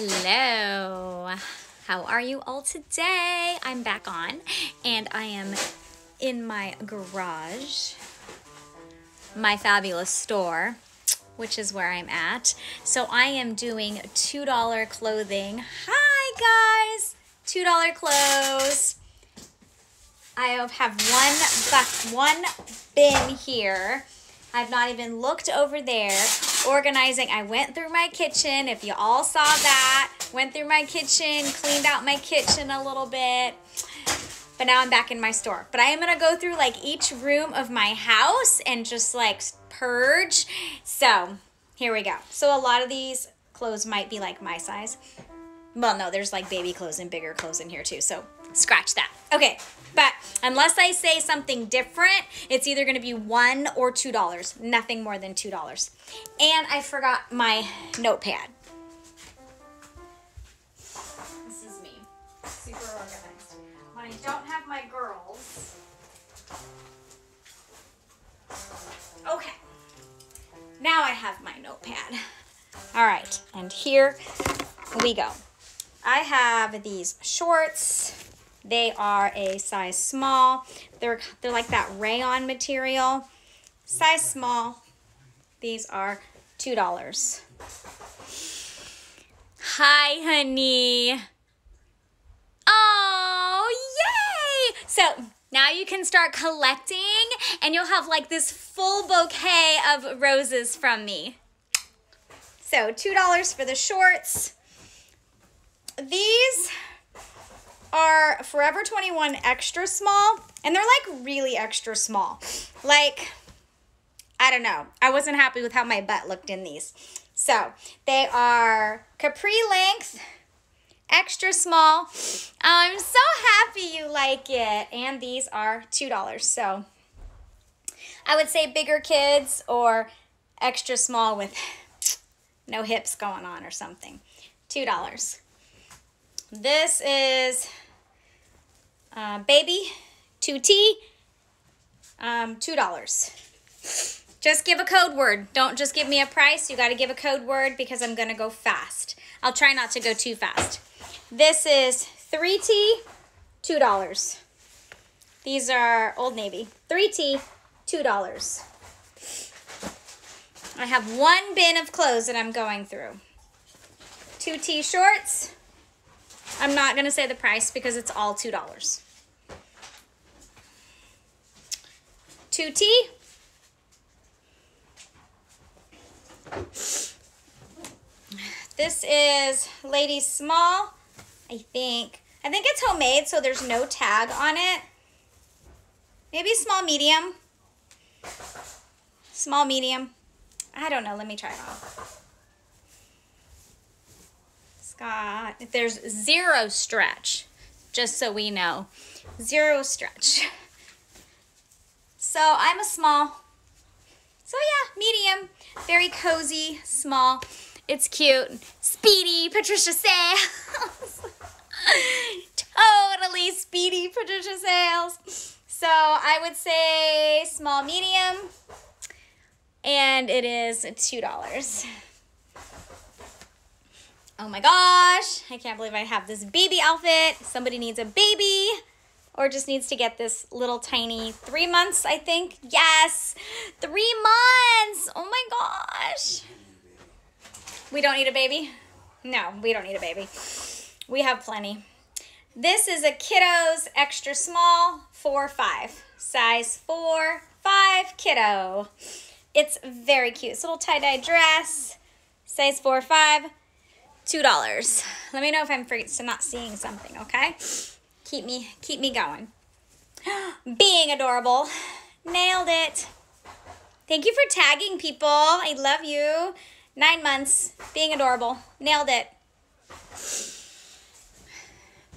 Hello. How are you all today? I'm back on and I am in my garage, my fabulous store, which is where I'm at. So I am doing $2 clothing. Hi guys! $2 clothes. I have one buck, one bin here. I've not even looked over there. Organizing, I went through my kitchen. If you all saw that, went through my kitchen, cleaned out my kitchen a little bit. But now I'm back in my store. But I am gonna go through like each room of my house and just like purge. So here we go. So a lot of these clothes might be like my size. Well, no, there's like baby clothes and bigger clothes in here too. So scratch that. Okay, but unless I say something different, it's either going to be one or two dollars. Nothing more than two dollars. And I forgot my notepad. This is me, super organized. When I don't have my girls. Okay. Now I have my notepad. All right, and here we go. I have these shorts. They are a size small. They're, they're like that rayon material. Size small. These are $2. Hi, honey. Oh, yay! So now you can start collecting and you'll have like this full bouquet of roses from me. So $2 for the shorts. These are Forever 21 extra small, and they're like really extra small. Like, I don't know. I wasn't happy with how my butt looked in these. So, they are capri length, extra small. I'm so happy you like it. And these are $2. So, I would say bigger kids or extra small with no hips going on or something. $2. This is uh, baby 2T, um, $2. Just give a code word. Don't just give me a price. You got to give a code word because I'm going to go fast. I'll try not to go too fast. This is 3T, $2. These are Old Navy. 3T, $2. I have one bin of clothes that I'm going through. Two t-shirts, I'm not going to say the price because it's all $2. 2T. This is Lady Small. I think. I think it's homemade, so there's no tag on it. Maybe small medium. Small medium. I don't know. Let me try it on got, there's zero stretch, just so we know. Zero stretch. So I'm a small. So yeah, medium, very cozy, small. It's cute. Speedy Patricia Sales. totally speedy Patricia Sales. So I would say small, medium, and it is $2. Oh my gosh, I can't believe I have this baby outfit. Somebody needs a baby or just needs to get this little tiny three months, I think. Yes, three months. Oh my gosh. We don't need a baby? No, we don't need a baby. We have plenty. This is a kiddos extra small, four, five. Size four, five kiddo. It's very cute. It's a little tie-dye dress, size four, five. $2. Let me know if I'm not seeing something, okay? Keep me, keep me going. Being adorable. Nailed it. Thank you for tagging people. I love you. Nine months. Being adorable. Nailed it.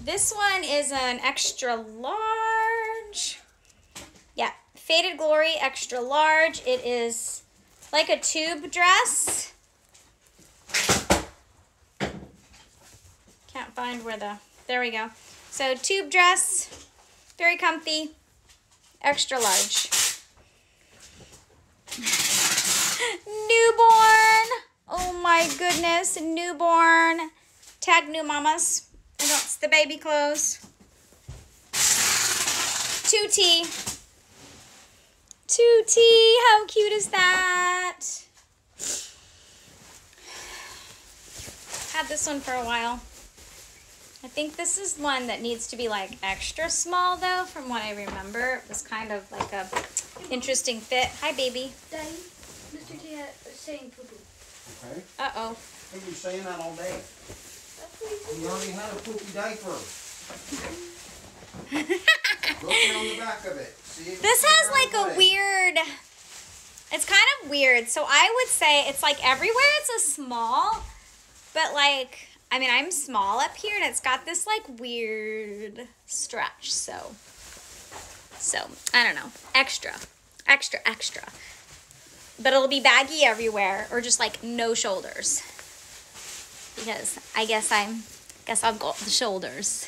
This one is an extra large. Yeah, Faded Glory extra large. It is like a tube dress. Can't find where the, there we go. So tube dress, very comfy, extra large. Newborn, oh my goodness, newborn. Tag new mamas. That's the baby clothes. 2T. 2T. How cute is that? Had this one for a while. I think this is one that needs to be like extra small though, from what I remember. It was kind of like a interesting fit. Hi, baby. Daddy, Mr. T is saying poo poo. Okay? Uh-oh. You've been saying that all day. You already had a poopy diaper. Look on the back of it. See This has like a away. weird, it's kind of weird. So I would say it's like everywhere it's a small, but like, I mean, I'm small up here and it's got this like weird stretch. So, so I don't know. Extra, extra, extra. But it'll be baggy everywhere or just like no shoulders. Because I guess I'm, guess I've got the shoulders.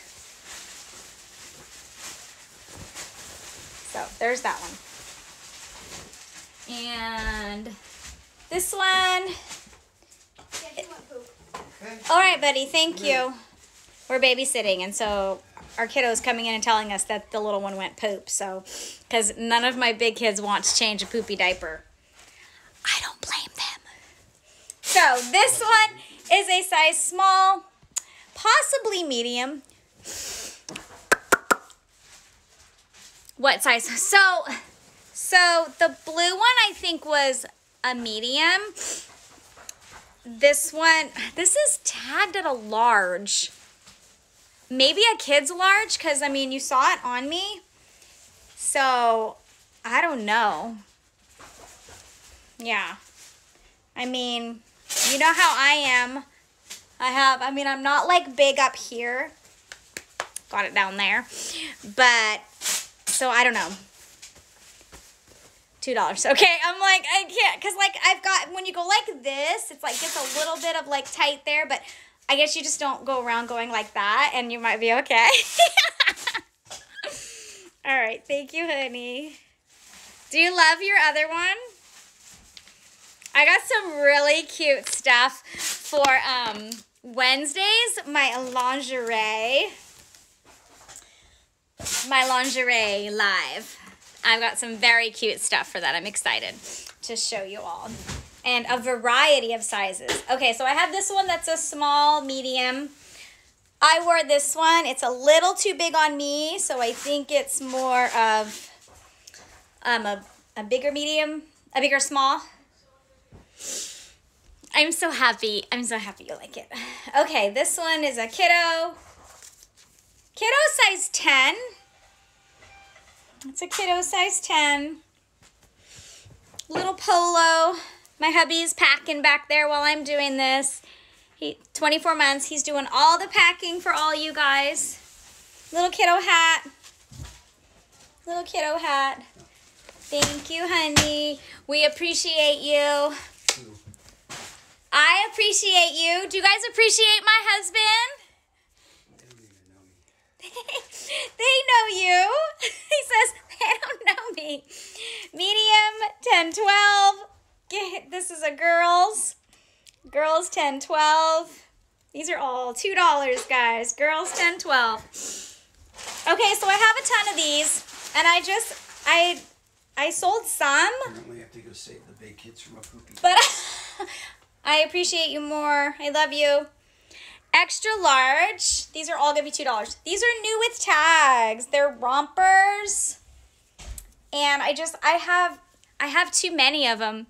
So there's that one. And this one. Yeah, he want poop. Okay. All right, buddy. Thank you. We're babysitting, and so our kiddo's coming in and telling us that the little one went poop. So, because none of my big kids want to change a poopy diaper, I don't blame them. So this one is a size small, possibly medium. What size? So, so the blue one I think was a medium. This one, this is tagged at a large. Maybe a kid's large, because I mean, you saw it on me. So, I don't know. Yeah. I mean, you know how I am. I have, I mean, I'm not like big up here. Got it down there. But, so I don't know. Two dollars. Okay, I'm like I can't because like I've got when you go like this, it's like gets a little bit of like tight there, but I guess you just don't go around going like that, and you might be okay. All right, thank you, honey. Do you love your other one? I got some really cute stuff for um Wednesdays. My lingerie, my lingerie live. I've got some very cute stuff for that. I'm excited to show you all. And a variety of sizes. Okay, so I have this one that's a small, medium. I wore this one. It's a little too big on me, so I think it's more of um, a, a bigger medium, a bigger small. I'm so happy. I'm so happy you like it. Okay, this one is a kiddo. Kiddo size 10. It's a kiddo size 10. Little polo. My hubby's packing back there while I'm doing this. He 24 months. He's doing all the packing for all you guys. Little kiddo hat. Little kiddo hat. Thank you, honey. We appreciate you. I appreciate you. Do you guys appreciate my husband? they know you. He says, they don't know me. Medium, 10, 12. Get- This is a girls. Girls, 10, 12. These are all $2, guys. Girls, 10, 12. Okay, so I have a ton of these. And I just, I, I sold some. Apparently, have to go save the big kids from a poopy. But I appreciate you more. I love you. Extra large. These are all going to be $2. These are new with tags. They're rompers. And I just I have I have too many of them.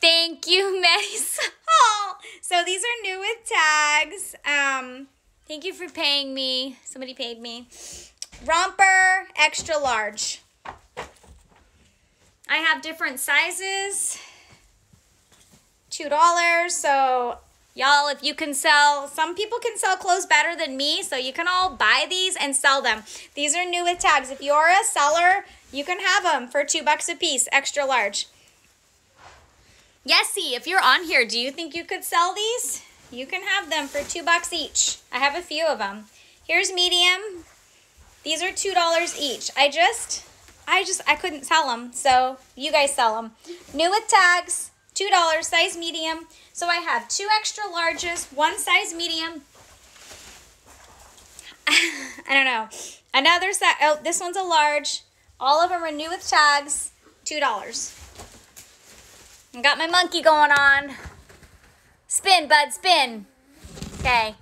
Thank you, Marisol. So these are new with tags. Um thank you for paying me. Somebody paid me. Romper extra large. I have different sizes. two dollars. So y'all, if you can sell, some people can sell clothes better than me, so you can all buy these and sell them. These are new with tags. If you're a seller, you can have them for two bucks a piece, extra large. Yesy, if you're on here, do you think you could sell these? You can have them for two bucks each. I have a few of them. Here's medium. These are two dollars each. I just, I just, I couldn't sell them, so you guys sell them. New with tags, two dollars, size medium. So I have two extra larges, one size medium, I don't know. Another set. Oh, this one's a large. All of them are new with tags. Two dollars. Got my monkey going on. Spin, bud, spin. Okay.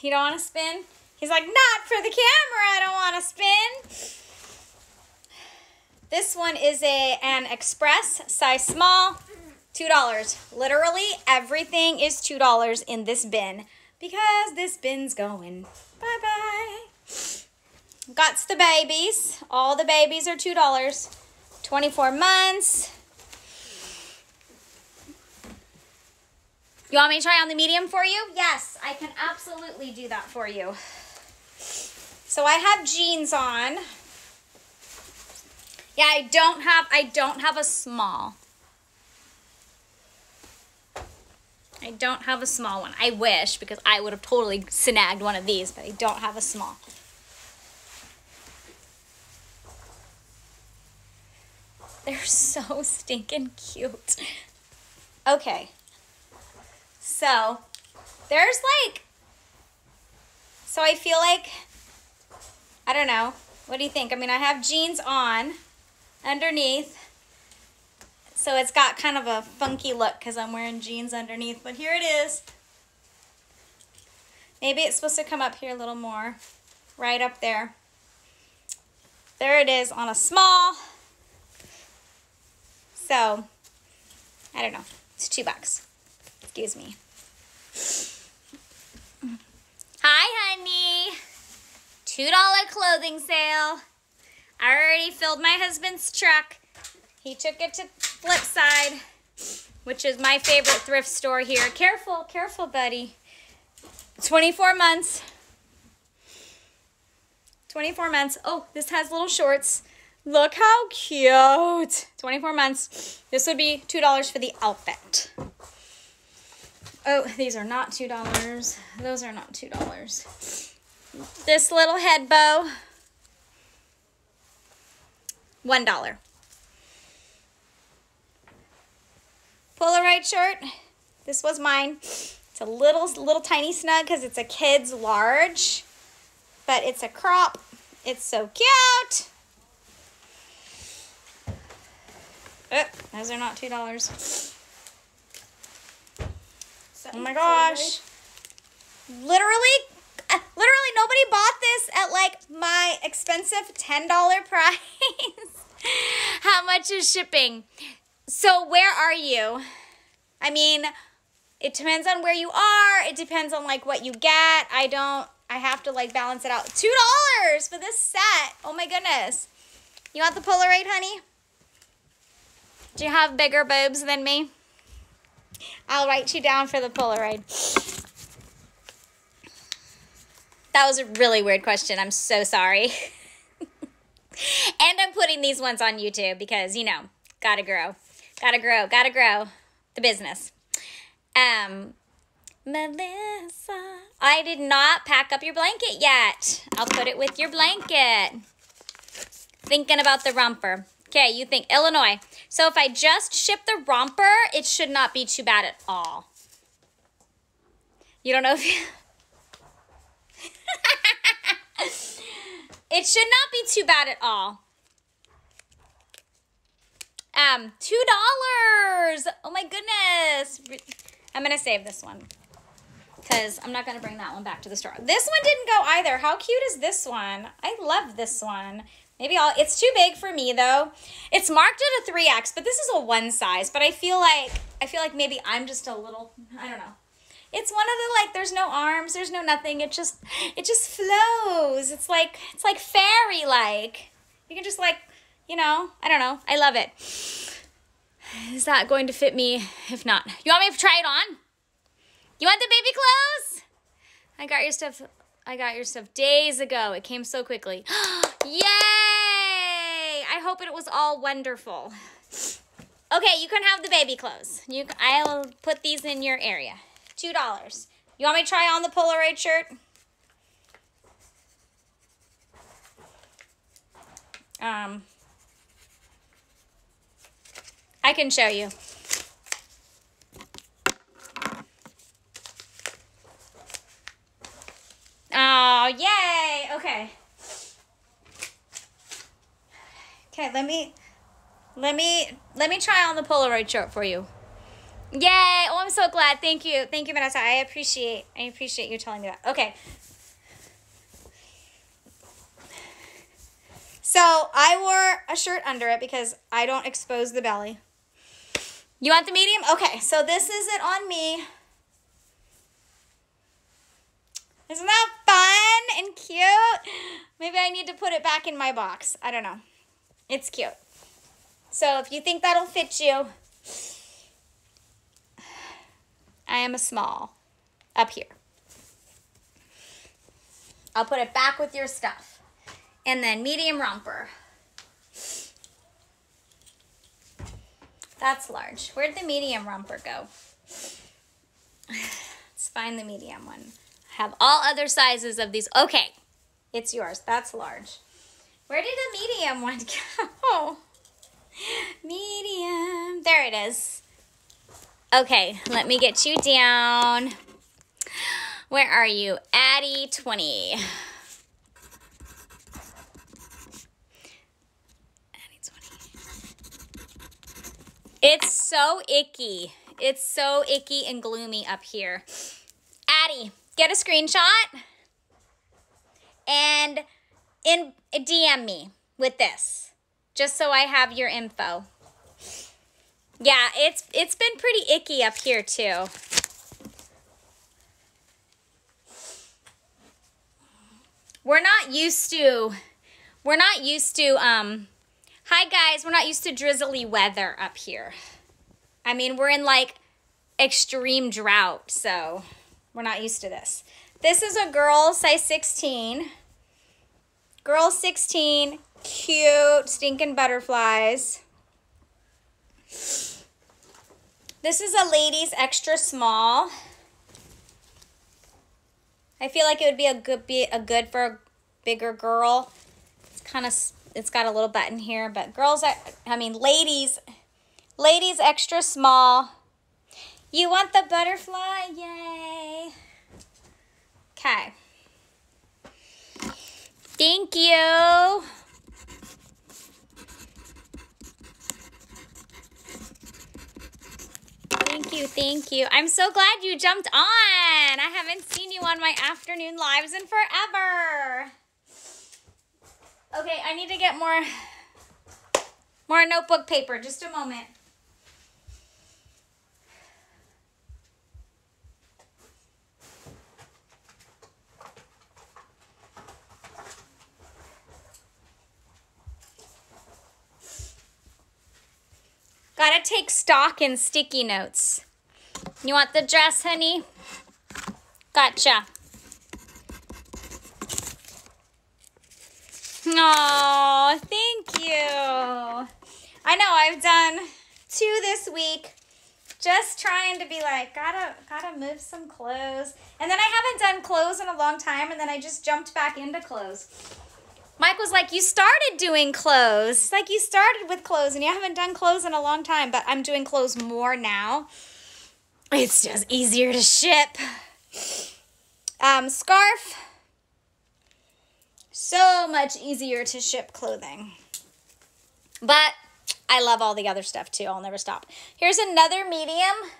You don't want to spin? He's like, not for the camera. I don't want to spin. This one is a an express size small. Two dollars. Literally everything is two dollars in this bin because this bin's going. Bye bye. Got the babies. All the babies are two dollars. 24 months. You want me to try on the medium for you? Yes, I can absolutely do that for you. So I have jeans on. Yeah, I don't have I don't have a small. I don't have a small one. I wish because I would have totally snagged one of these, but I don't have a small. They're so stinking cute. Okay. So, there's like, so I feel like, I don't know. What do you think? I mean, I have jeans on underneath. So it's got kind of a funky look because I'm wearing jeans underneath. But here it is. Maybe it's supposed to come up here a little more. Right up there. There it is on a small. So, I don't know. It's two bucks. Excuse me. Hi, honey. $2 clothing sale. I already filled my husband's truck. He took it to Flipside, which is my favorite thrift store here. Careful, careful, buddy. 24 months. 24 months. Oh, this has little shorts. Look how cute. 24 months. This would be $2 for the outfit. Oh, these are not $2. Those are not $2. This little head bow, $1. Polaroid shirt. This was mine. It's a little, little tiny snug because it's a kid's large, but it's a crop. It's so cute. Oh, those are not $2. Oh my gosh. Literally, uh, literally nobody bought this at like my expensive $10 price. How much is shipping? So where are you? I mean, it depends on where you are. It depends on like what you get. I don't, I have to like balance it out. $2 for this set. Oh my goodness. You want the Polaroid, honey? Do you have bigger boobs than me? I'll write you down for the Polaroid. That was a really weird question. I'm so sorry. and I'm putting these ones on YouTube because, you know, gotta grow. Gotta grow. Gotta grow the business. Um, Melissa. I did not pack up your blanket yet. I'll put it with your blanket. Thinking about the romper. Okay, you think Illinois. So if I just ship the romper, it should not be too bad at all. You don't know if you... it should not be too bad at all. Um, two dollars. Oh my goodness. I'm gonna save this one because I'm not gonna bring that one back to the store. This one didn't go either. How cute is this one? I love this one. Maybe I'll, it's too big for me though. It's marked at a 3X, but this is a one size, but I feel like, I feel like maybe I'm just a little, I don't know. It's one of the like, there's no arms, there's no nothing. It just, it just flows. It's like, it's like fairy-like. You can just like, you know, I don't know. I love it. Is that going to fit me? If not, you want me to try it on? You want the baby clothes? I got your stuff. I got your stuff days ago. It came so quickly. Yay! Hope it was all wonderful. Okay, you can have the baby clothes. You, I'll put these in your area. $2. You want me to try on the Polaroid shirt? Um, I can show you. Oh, yay! Okay. Okay, let me let me let me try on the Polaroid shirt for you. Yay! Oh, I'm so glad. Thank you. Thank you, Vanessa. I appreciate I appreciate you telling me that. Okay. So I wore a shirt under it because I don't expose the belly. You want the medium? Okay, so this is it on me. Isn't that fun and cute? Maybe I need to put it back in my box. I don't know. It's cute. So if you think that'll fit you, I am a small up here. I'll put it back with your stuff. And then medium romper. That's large. Where'd the medium romper go? Let's find the medium one. I have all other sizes of these. Okay, it's yours. That's large. Where did the medium one go? Medium. There it is. Okay, let me get you down. Where are you? Addie 20. Addie 20. It's so icky. It's so icky and gloomy up here. Addie, get a screenshot and in DM me with this, just so I have your info. Yeah, it's it's been pretty icky up here too. We're not used to we're not used to um hi guys, we're not used to drizzly weather up here. I mean, we're in like extreme drought, so we're not used to this. This is a girl size 16. Girl 16, cute, stinking butterflies. This is a ladies extra small. I feel like it would be a good be a good for a bigger girl. It's kind of it's got a little button here, but girls I mean ladies ladies extra small. You want the butterfly? Yay. Okay. Thank you. Thank you, thank you. I'm so glad you jumped on. I haven't seen you on my afternoon lives in forever. Okay, I need to get more more notebook paper. Just a moment. Gotta take stock in sticky notes. You want the dress, honey? Gotcha. Oh, thank you. I know I've done two this week. Just trying to be like, gotta gotta move some clothes. And then I haven't done clothes in a long time, and then I just jumped back into clothes. Mike was like, You started doing clothes. Like, you started with clothes and you haven't done clothes in a long time, but I'm doing clothes more now. It's just easier to ship. Um, scarf. So much easier to ship clothing. But I love all the other stuff too. I'll never stop. Here's another medium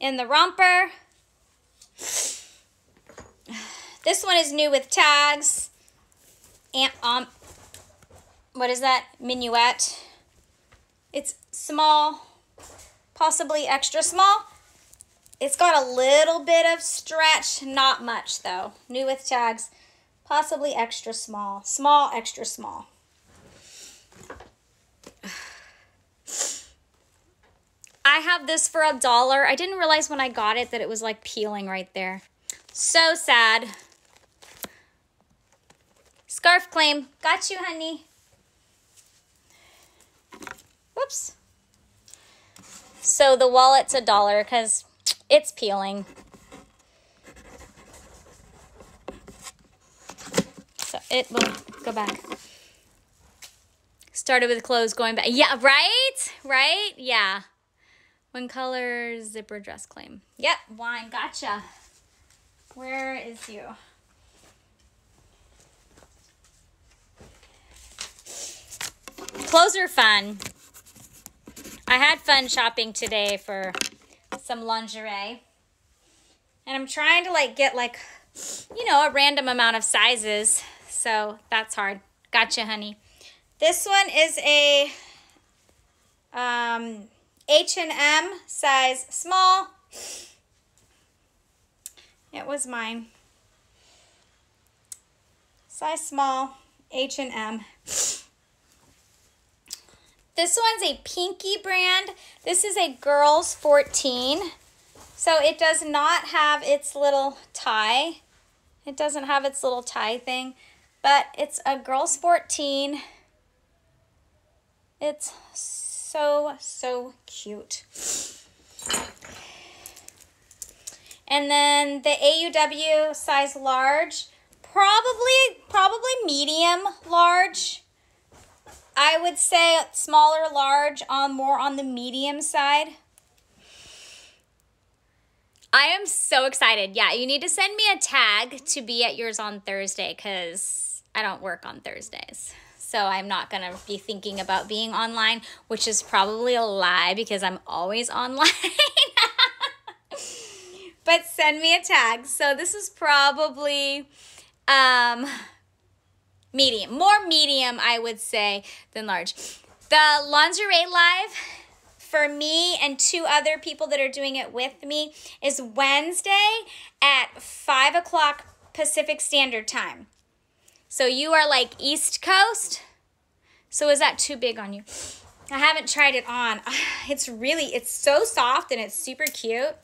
in the romper. This one is new with tags and um, what is that? Minuet. It's small, possibly extra small. It's got a little bit of stretch, not much though. New with tags, possibly extra small. Small, extra small. I have this for a dollar. I didn't realize when I got it that it was like peeling right there. So sad. Scarf claim. Got you, honey. Whoops. So the wallet's a dollar because it's peeling. So it will go back. Started with clothes, going back. Yeah, right? Right? Yeah. One color zipper dress claim. Yep, wine. Gotcha. Where is you? Clothes are fun. I had fun shopping today for some lingerie. And I'm trying to like get like, you know, a random amount of sizes. So that's hard. Gotcha, honey. This one is a um, H&M size small. It was mine. Size small, H&M. This one's a Pinky brand. This is a girls 14. So it does not have its little tie. It doesn't have its little tie thing, but it's a girls 14. It's so, so cute. And then the AUW size large, probably, probably medium large. I would say smaller large on more on the medium side. I am so excited. Yeah, you need to send me a tag to be at yours on Thursday because I don't work on Thursdays. So I'm not going to be thinking about being online, which is probably a lie because I'm always online. but send me a tag. So this is probably um, medium, more medium, I would say, than large. The lingerie live for me and two other people that are doing it with me is Wednesday at 5 o'clock Pacific Standard Time. So you are like East Coast. So is that too big on you? I haven't tried it on. It's really, it's so soft and it's super cute.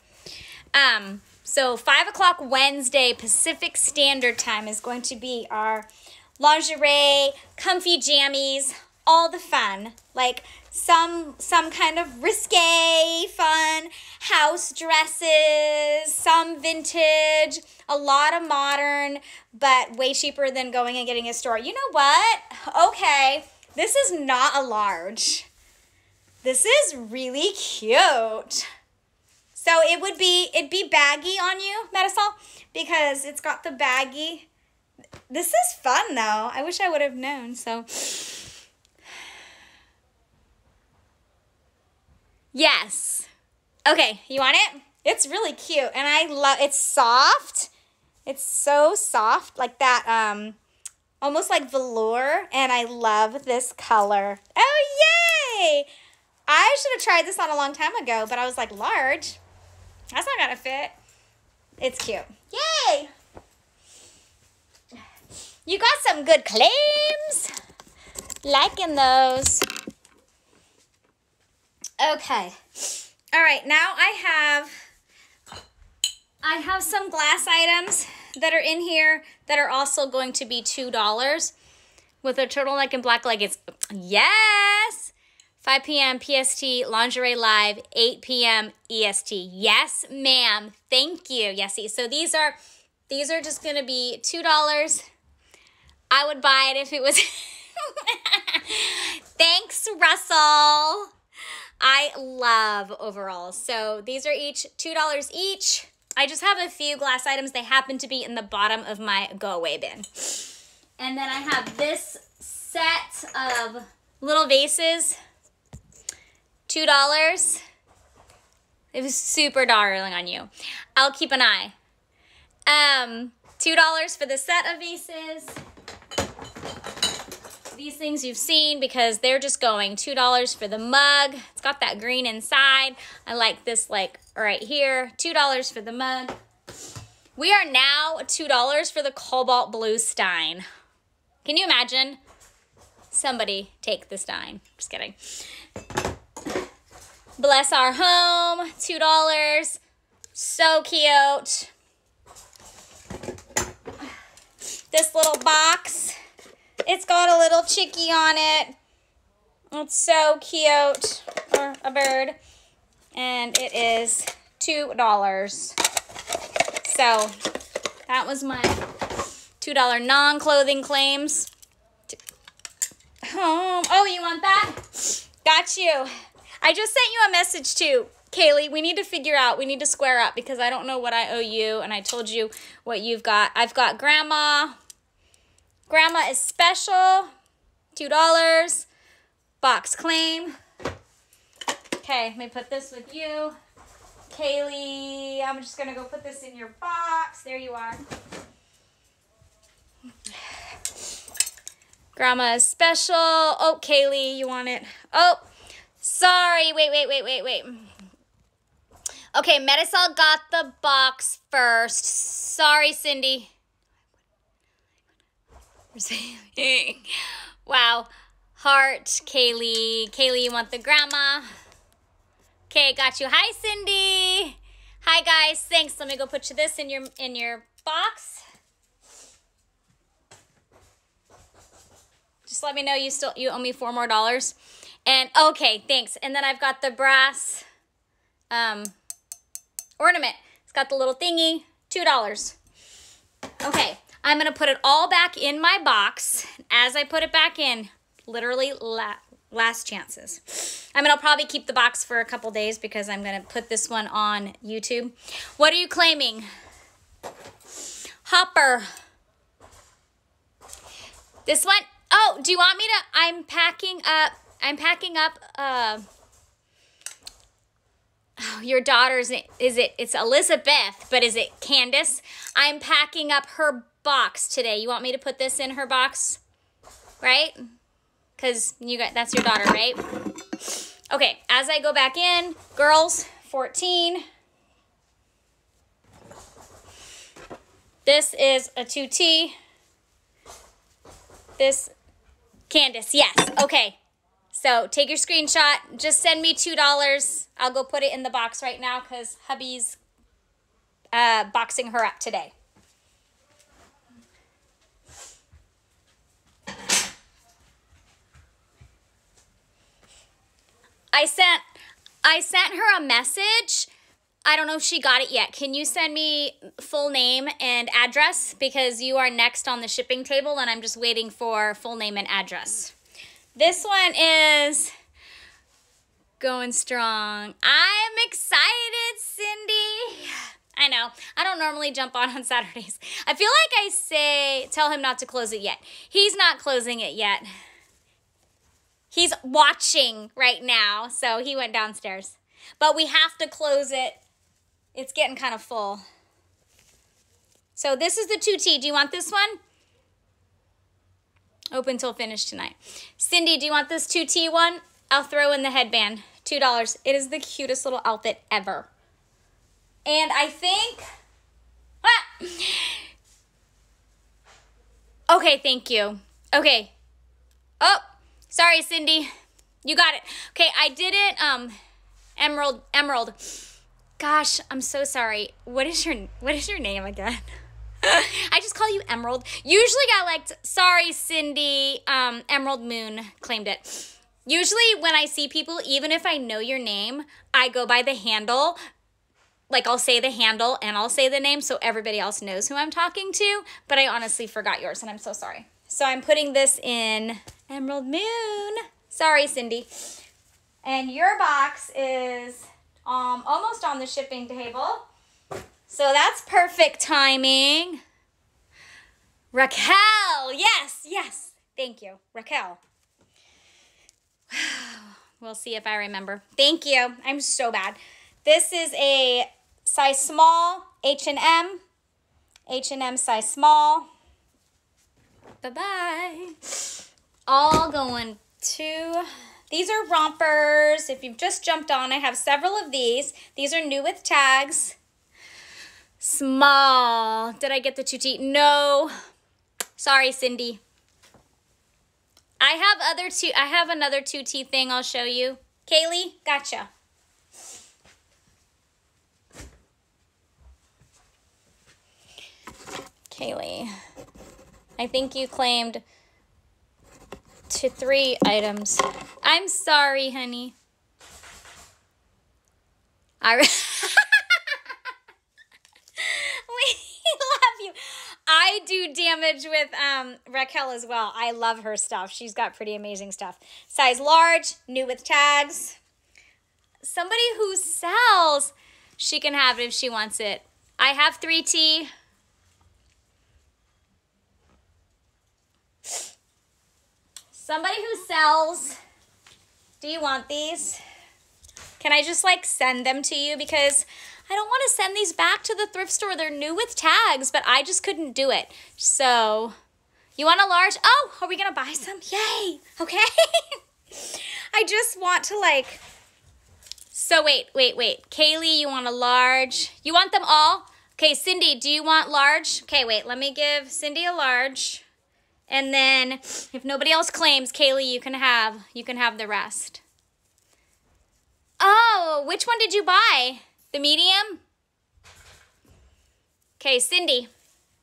Um, so 5 o'clock Wednesday Pacific Standard Time is going to be our lingerie, comfy jammies, all the fun. Like some some kind of risque fun house dresses, some vintage, a lot of modern, but way cheaper than going and getting a store. You know what? Okay, this is not a large. This is really cute. So it would be it'd be baggy on you, Metasol, because it's got the baggy. This is fun though. I wish I would have known. So Yes. Okay, you want it? It's really cute and I love it's soft. It's so soft like that um almost like velour and I love this color. Oh yay! I should have tried this on a long time ago, but I was like large. That's not gonna fit. It's cute. Yay! You got some good claims. Liking those. Okay. All right, now I have I have some glass items that are in here that are also going to be $2 with a turtleneck and black leggings. Yes! 5 p.m. PST, lingerie live, 8 p.m. EST. Yes, ma'am. Thank you, Yesy. So these are these are just gonna be two dollars. I would buy it if it was. Thanks, Russell. I love overalls. So these are each two dollars each. I just have a few glass items. They happen to be in the bottom of my go away bin. And then I have this set of little vases $2. It was super darling on you. I'll keep an eye. Um, $2 for the set of vases. These things you've seen because they're just going $2 for the mug. It's got that green inside. I like this like right here. $2 for the mug. We are now $2 for the cobalt blue stein. Can you imagine? Somebody take the stein. Just kidding. Bless our home, $2. So cute. This little box, it's got a little chickie on it. It's so cute, or a bird. And it is $2. So that was my $2 non-clothing claims. Home. Oh, you want that? Got you. I just sent you a message too. Kaylee, we need to figure out, we need to square up because I don't know what I owe you and I told you what you've got. I've got grandma. Grandma is special, $2. Box claim. Okay, let me put this with you. Kaylee, I'm just gonna go put this in your box. There you are. Grandma's special. Oh, Kaylee, you want it? Oh, sorry. Wait, wait, wait, wait, wait. Okay, Metasol got the box first. Sorry, Cindy. wow. Heart, Kaylee. Kaylee, you want the grandma? Okay, got you. Hi, Cindy. Hi, guys. Thanks. Let me go put you this in your in your box. Just let me know you still you owe me four more dollars. And okay, thanks. And then I've got the brass um, ornament. It's got the little thingy, two dollars. Okay, I'm gonna put it all back in my box. As I put it back in, literally la last chances. I mean, I'll probably keep the box for a couple days because I'm gonna put this one on YouTube. What are you claiming? Hopper. This one, Oh, do you want me to? I'm packing up. I'm packing up. Uh, oh, your daughter's is it? It's Elizabeth, but is it Candace? I'm packing up her box today. You want me to put this in her box, right? Cause you got that's your daughter, right? Okay. As I go back in, girls, 14. This is a 2T. This Candace, yes. Okay. So take your screenshot. Just send me $2. I'll go put it in the box right now because hubby's uh, boxing her up today. I sent I sent her a message I don't know if she got it yet. Can you send me full name and address? Because you are next on the shipping table and I'm just waiting for full name and address. This one is going strong. I'm excited, Cindy. I know. I don't normally jump on on Saturdays. I feel like I say, tell him not to close it yet. He's not closing it yet. He's watching right now, so he went downstairs. But we have to close it it's getting kind of full. So this is the 2T. Do you want this one? Open till finish tonight. Cindy, do you want this 2T one? I'll throw in the headband. $2. It is the cutest little outfit ever. And I think... Ah! Okay, thank you. Okay. Oh, sorry, Cindy. You got it. Okay, I did it. Um, Emerald, Emerald. Gosh, I'm so sorry. What is your what is your name again? I just call you Emerald. Usually I liked sorry Cindy, um Emerald Moon claimed it. Usually when I see people even if I know your name, I go by the handle. Like I'll say the handle and I'll say the name so everybody else knows who I'm talking to, but I honestly forgot yours and I'm so sorry. So I'm putting this in Emerald Moon. Sorry, Cindy. And your box is um, almost on the shipping table. So that's perfect timing. Raquel, yes, yes. Thank you, Raquel. We'll see if I remember. Thank you. I'm so bad. This is a size small H&M. H&M size small. Bye-bye. All going to these are rompers. If you've just jumped on, I have several of these. These are new with tags. Small. Did I get the 2T? No. Sorry, Cindy. I have other two. I have another 2T thing I'll show you. Kaylee, gotcha. Kaylee, I think you claimed to three items. I'm sorry, honey. I we love you. I do damage with um, Raquel as well. I love her stuff. She's got pretty amazing stuff. Size large, new with tags. Somebody who sells, she can have it if she wants it. I have 3T. Somebody who sells Do you want these? Can I just like send them to you? Because I don't want to send these back to the thrift store. They're new with tags, but I just couldn't do it. So, you want a large? Oh, are we going to buy some? Yay. Okay. I just want to like. So, wait, wait, wait. Kaylee, you want a large? You want them all? Okay, Cindy, do you want large? Okay, wait, let me give Cindy a large. And then if nobody else claims, Kaylee, you can have you can have the rest. Oh, which one did you buy? The medium? Okay, Cindy.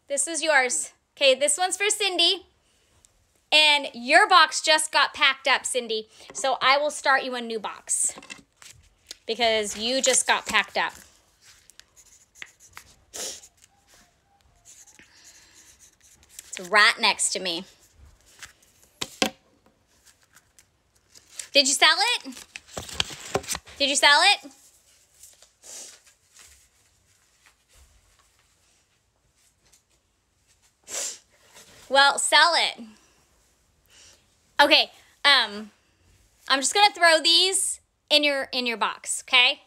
This is yours. Okay, this one's for Cindy. And your box just got packed up, Cindy. So I will start you a new box because you just got packed up. It's right next to me. Did you sell it? Did you sell it? Well, sell it. Okay, um, I'm just gonna throw these in your in your box, okay?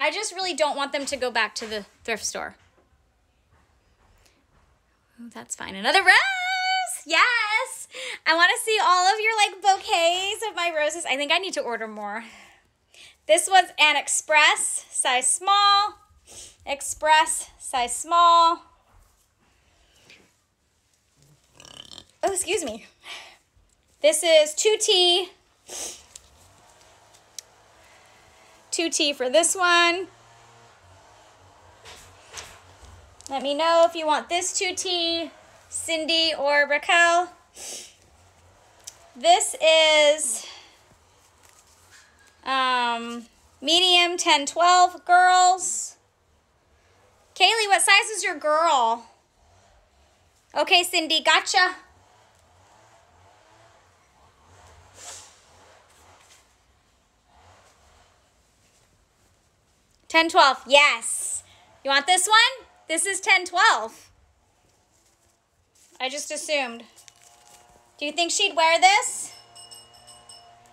I just really don't want them to go back to the thrift store. That's fine. Another rose! Yes! I want to see all of your like bouquets of my roses. I think I need to order more. This one's an express, size small. Express, size small. Oh, excuse me. This is 2T 2T for this one. Let me know if you want this 2T, Cindy or Raquel. This is um, medium 10, 12 girls. Kaylee, what size is your girl? Okay, Cindy, gotcha. Ten, twelve. Yes. You want this one? This is ten, twelve. I just assumed. Do you think she'd wear this?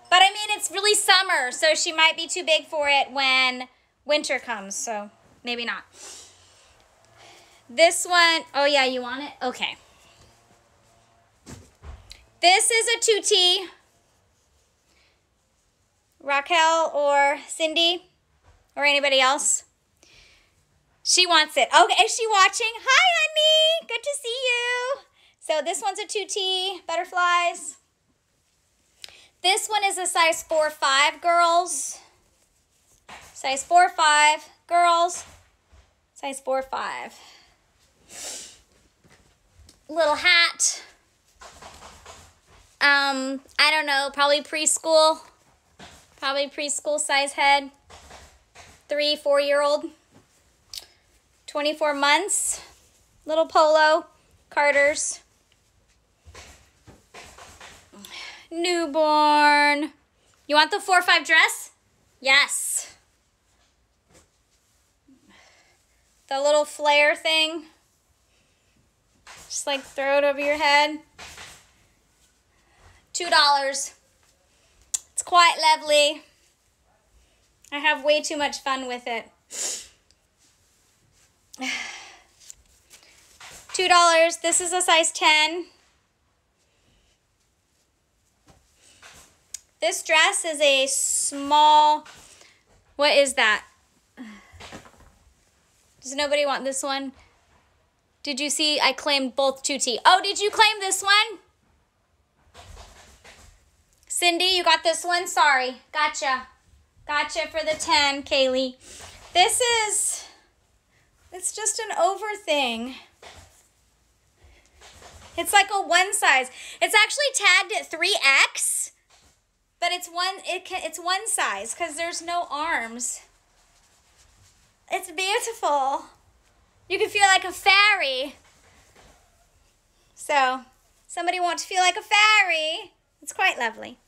But I mean, it's really summer, so she might be too big for it when winter comes, so maybe not. This one, oh yeah, you want it? Okay. This is a 2T. Raquel or Cindy or anybody else? She wants it. Okay, is she watching? Hi, honey. Good to see you. So this one's a 2T, butterflies. This one is a size 4-5, girls. Size 4-5, girls. Size 4-5. Little hat. Um, I don't know, probably preschool. Probably preschool size head. Three, four-year-old. 24 months. Little polo. Carter's. Newborn. You want the 4-5 dress? Yes. The little flare thing. Just like throw it over your head. $2. It's quite lovely. I have way too much fun with it. $2. This is a size 10. This dress is a small, what is that? Does nobody want this one? Did you see I claimed both 2T? Oh, did you claim this one? Cindy, you got this one? Sorry. Gotcha. Gotcha for the 10, Kaylee. This is, it's just an over thing. It's like a one size. It's actually tagged at 3X, but it's one, it can, it's one size because there's no arms. It's beautiful. You can feel like a fairy. So, somebody wants to feel like a fairy. It's quite lovely.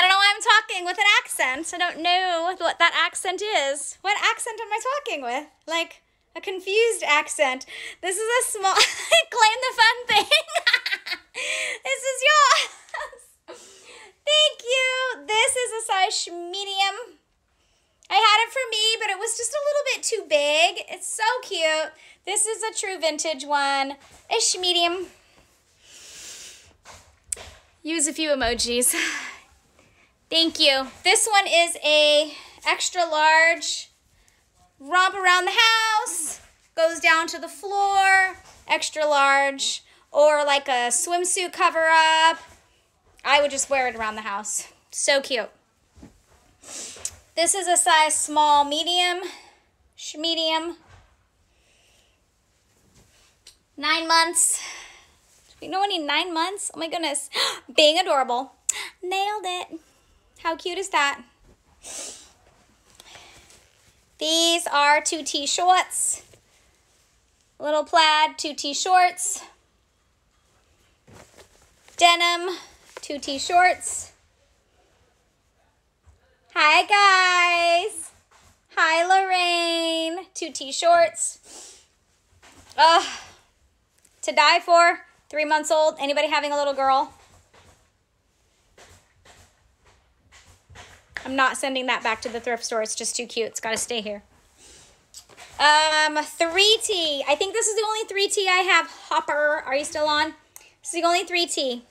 I don't know why I'm talking with an accent. I don't know what that accent is. What accent am I talking with? Like a confused accent. This is a small claim the fun thing. this is yours. Thank you. This is a size medium. I had it for me, but it was just a little bit too big. It's so cute. This is a true vintage one. Ish medium. Use a few emojis. Thank you. This one is a extra large romp around the house, goes down to the floor, extra large, or like a swimsuit cover up. I would just wear it around the house. So cute. This is a size small, medium, medium. Nine months. We know I any nine months? Oh my goodness. Being adorable. Nailed it. How cute is that? These are two T shorts. Little plaid, two T shorts. Denim, two T shorts. Hi guys. Hi Lorraine. Two T shorts. Ugh. To die for. Three months old. Anybody having a little girl? I'm not sending that back to the thrift store. It's just too cute. It's got to stay here. Um, 3T. I think this is the only 3T I have. Hopper, are you still on? This is the only 3T.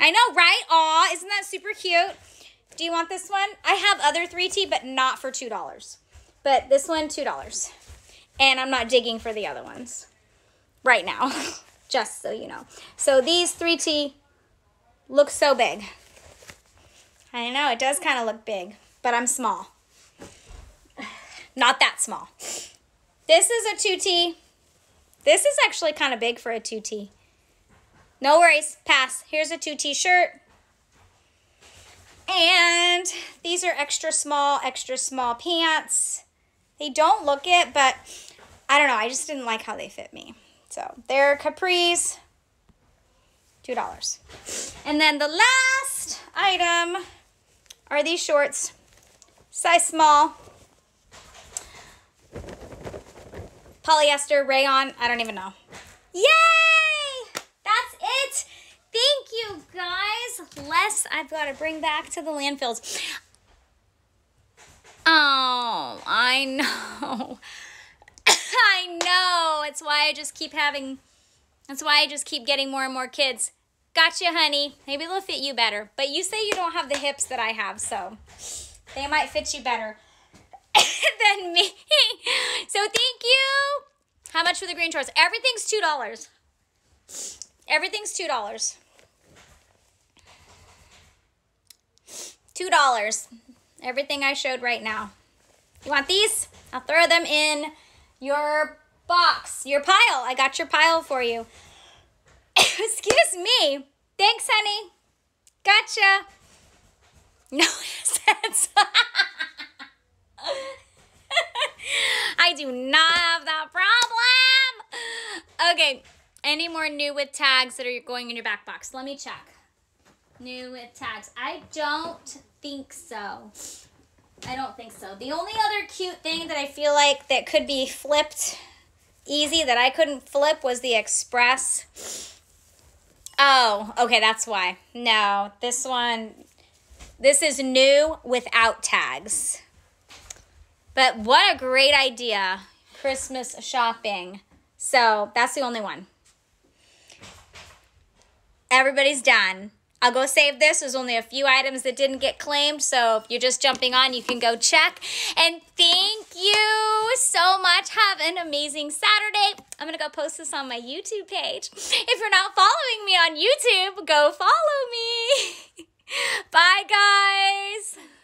I know, right? Aw, isn't that super cute? Do you want this one? I have other 3T, but not for $2. But this one, $2. And I'm not digging for the other ones right now, just so you know. So these 3T look so big. I know, it does kind of look big, but I'm small. Not that small. This is a 2T. This is actually kind of big for a 2T. No worries, pass. Here's a 2T shirt. And these are extra small, extra small pants. They don't look it, but I don't know. I just didn't like how they fit me. So they're capris, $2. And then the last item are these shorts, size small, polyester, rayon, I don't even know. Yay! That's it. Thank you, guys. Less I've got to bring back to the landfills. Oh, I know. I know. It's why I just keep having, that's why I just keep getting more and more kids. Gotcha, honey. Maybe they'll fit you better. But you say you don't have the hips that I have, so they might fit you better than me. so thank you. How much for the green shorts? Everything's $2. Everything's $2. $2. Everything I showed right now. You want these? I'll throw them in your box, your pile. I got your pile for you. Excuse me. Thanks, honey. Gotcha. No sense. I do not have that problem. Okay. Any more new with tags that are going in your back box? Let me check. New with tags. I don't think so. I don't think so. The only other cute thing that I feel like that could be flipped easy that I couldn't flip was the Express. Oh, okay, that's why. No, this one, this is new without tags. But what a great idea, Christmas shopping. So that's the only one. Everybody's done. I'll go save this. There's only a few items that didn't get claimed, so if you're just jumping on, you can go check. And thank you so much. Have an amazing Saturday. I'm going to go post this on my YouTube page. If you're not following me on YouTube, go follow me. Bye, guys.